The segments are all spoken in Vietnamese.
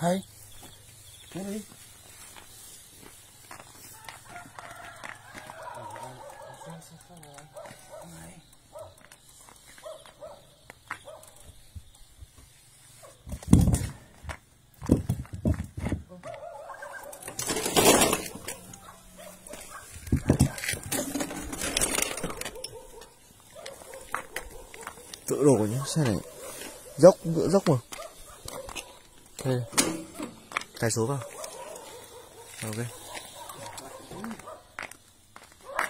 hay Thế đi tự đổ nhá xe này. Dốc tự dốc mà ok cài số vào. Ok.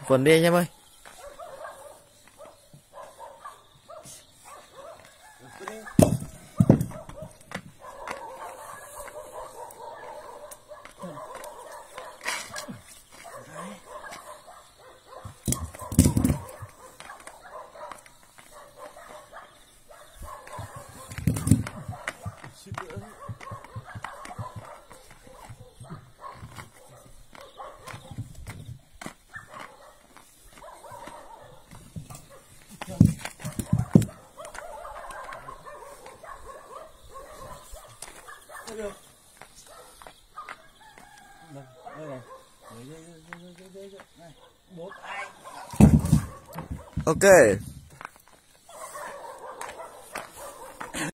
Quần đi anh em ơi. Thank you đây này đây đây đây đây đây đây này bố ai ok